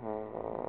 uh,